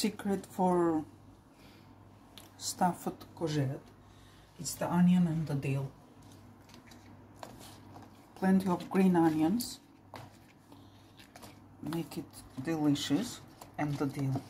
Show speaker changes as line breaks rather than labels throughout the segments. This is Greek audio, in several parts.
secret for stuffed courgette. It's the onion and the dill. Plenty of green onions. Make it delicious. And the dill.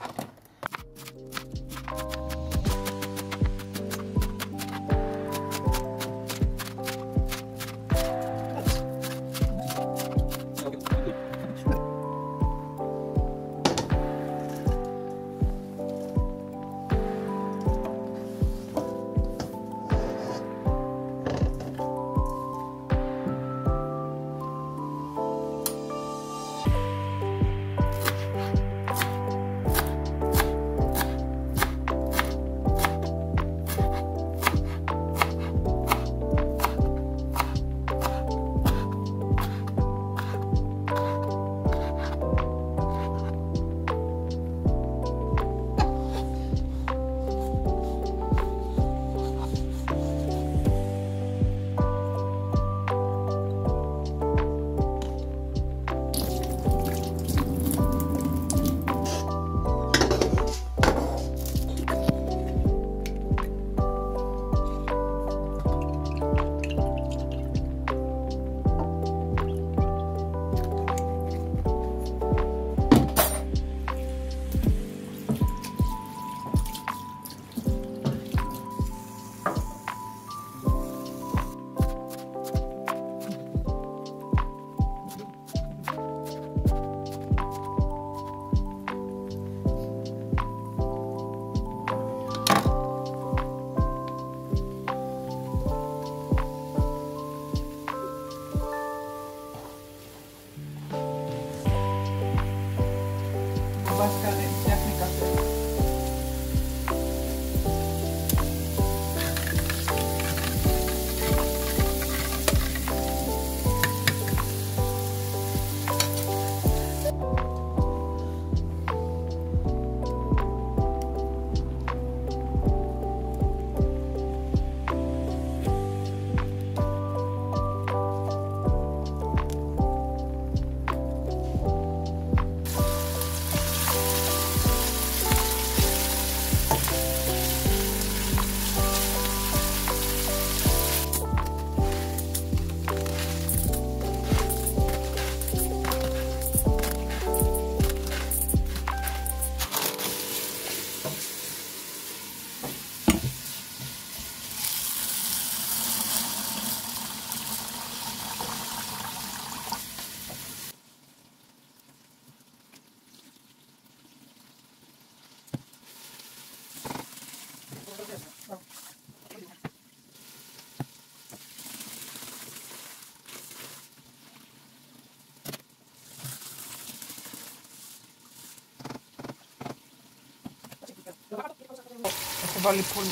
Вали пульму.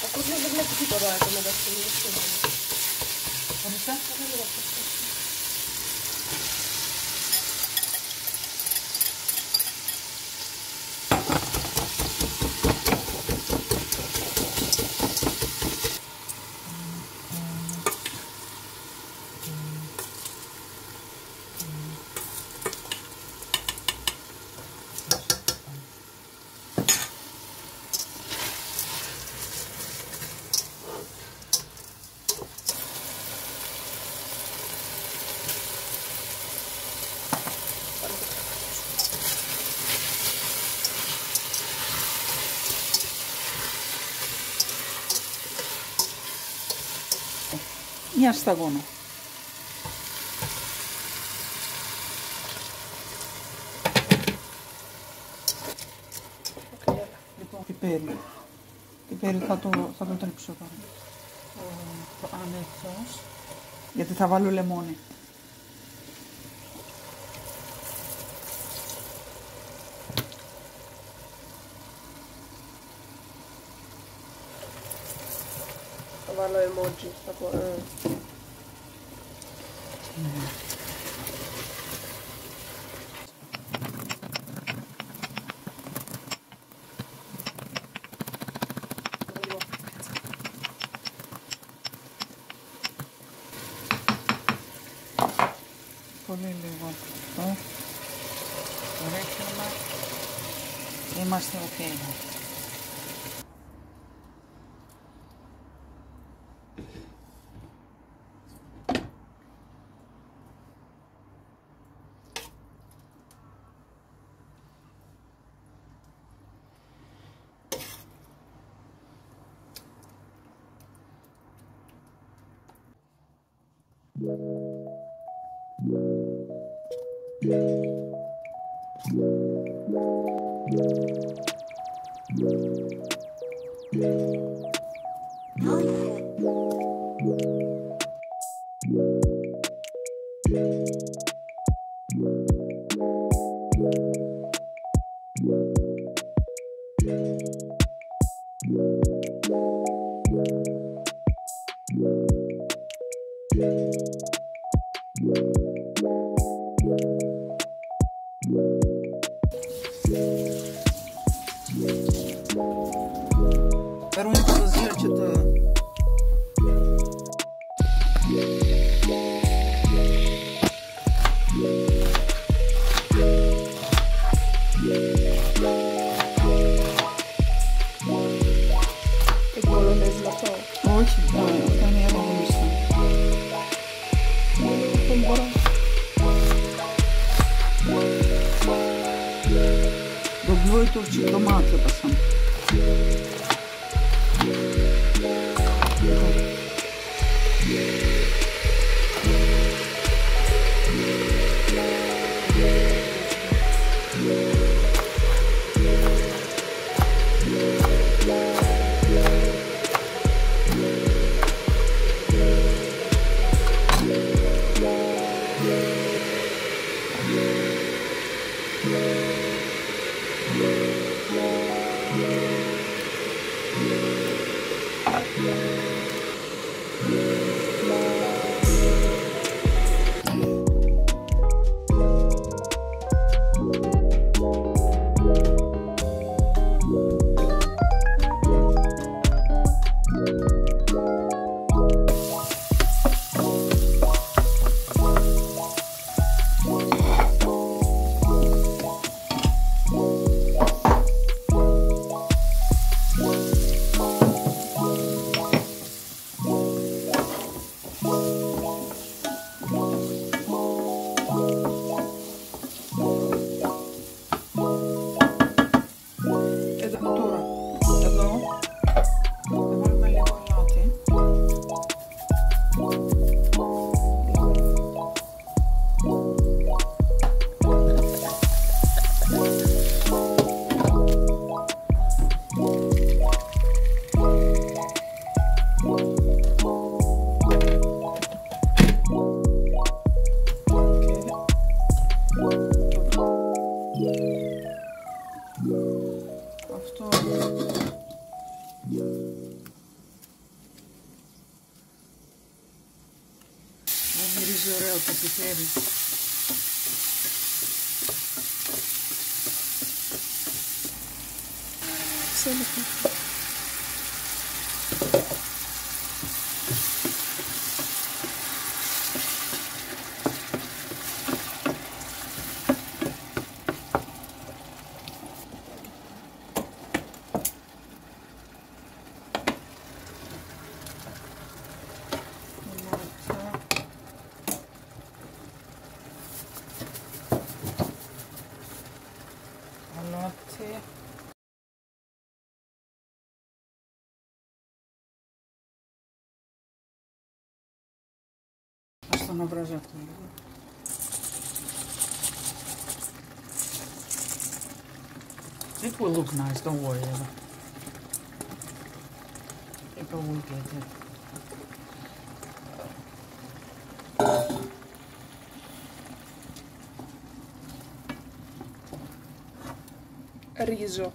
Так, уже, наверное, типа, да, это надо
все Μια σταγόνα. Λοιπόν, πιπέρι. Πιπέρι θα το, θα το τρίψω τώρα.
Το άνεθος.
Γιατί θα βάλω λεμόνι.
Θα βάλω emoji. Θα πω,
Mm-hmm. Oh yeah. соображать надо. It will look nice, don't worry ever. People will get it.
Riso.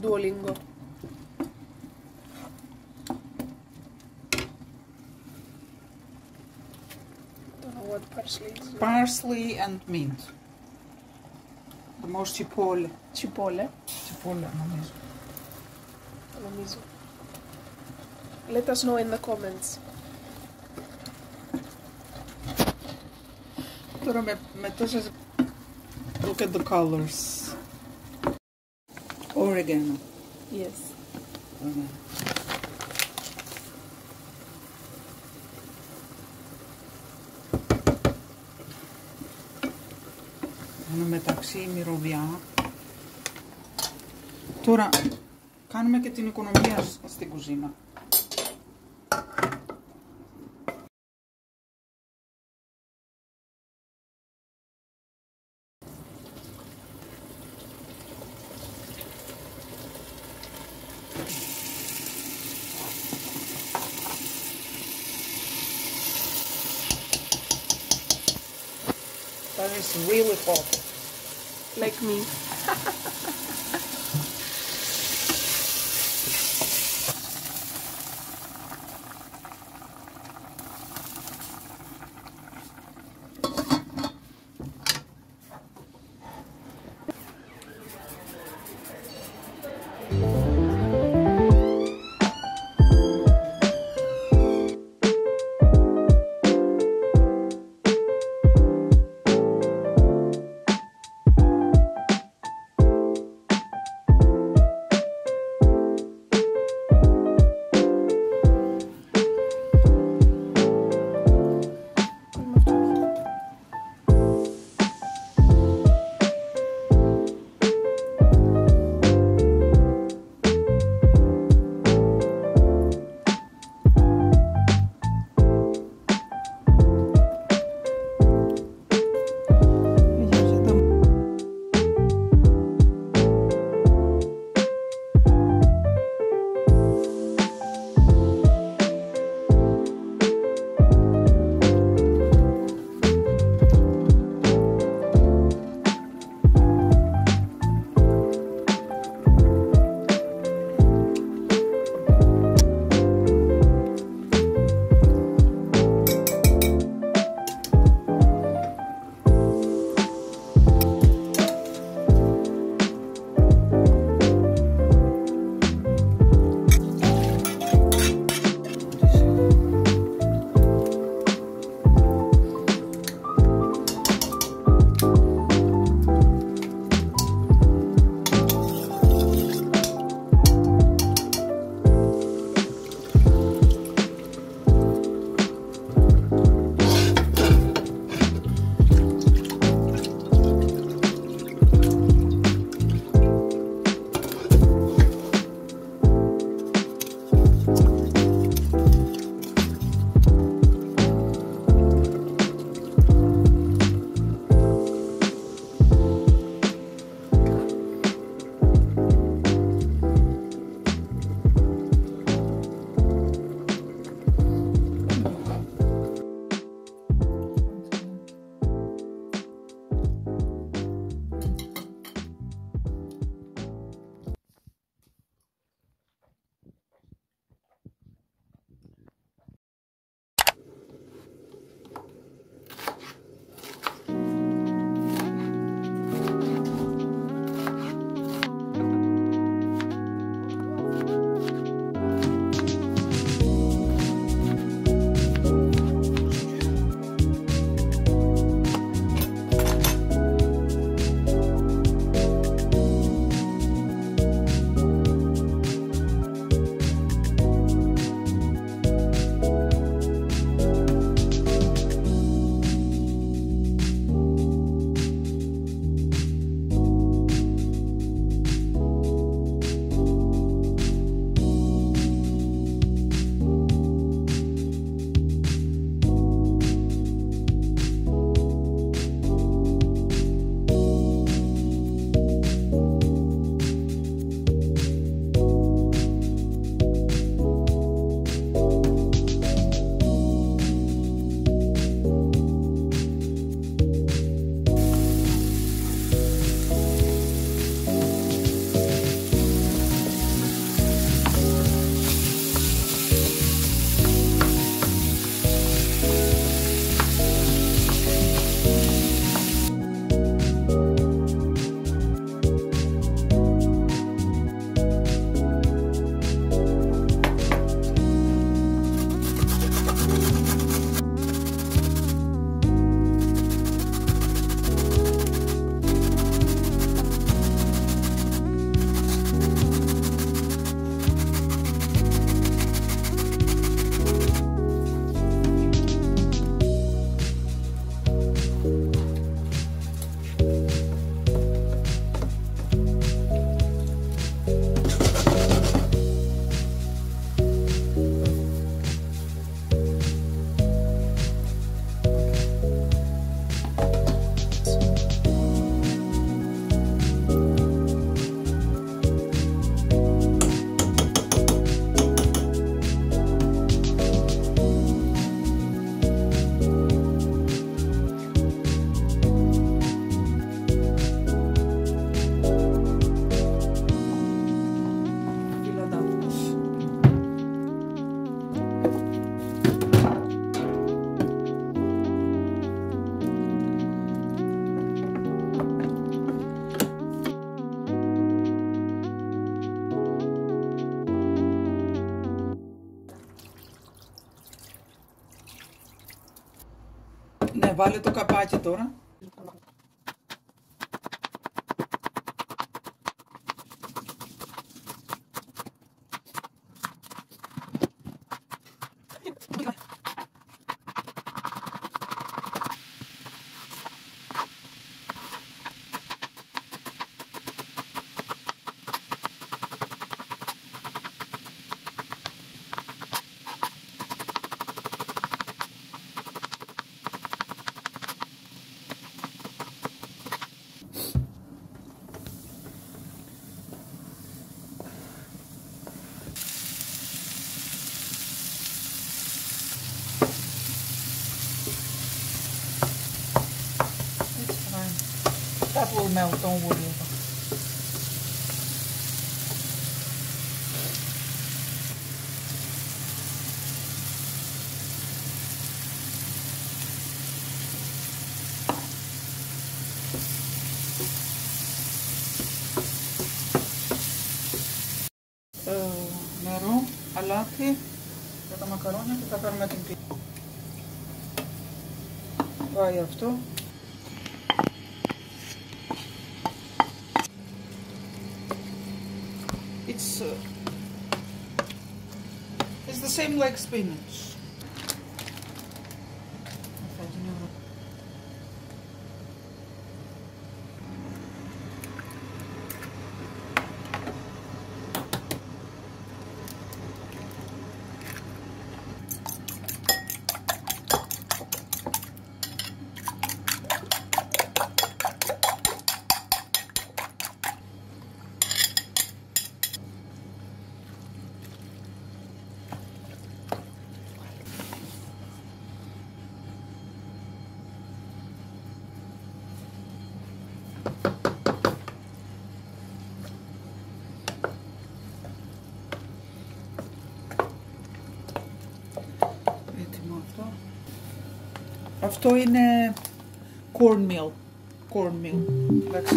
Duolingo. parsley is.
Parsley and mint. The most chipotle.
Cipolle,
Chipotle, νομίζω.
νομίζω. Let us know in the comments.
τώρα με, με τόσες... Look at the colors. Oregano.
Yes.
Ωραία. Ενώ μεταξύ η μυρωδιά. Τώρα κάνουμε και την οικονομία σ- στην κουζίνα.
me.
trabalho, eu tô com a parte toda. Fine. That will melt, don't worry about it. Ε, νερό, αλάτι για τα μακαρόνια και θα κάνουμε την πίτα. Πάει αυτό. same leg spin. Αυτό είναι cornmeal. Cornmeal. Εντάξει.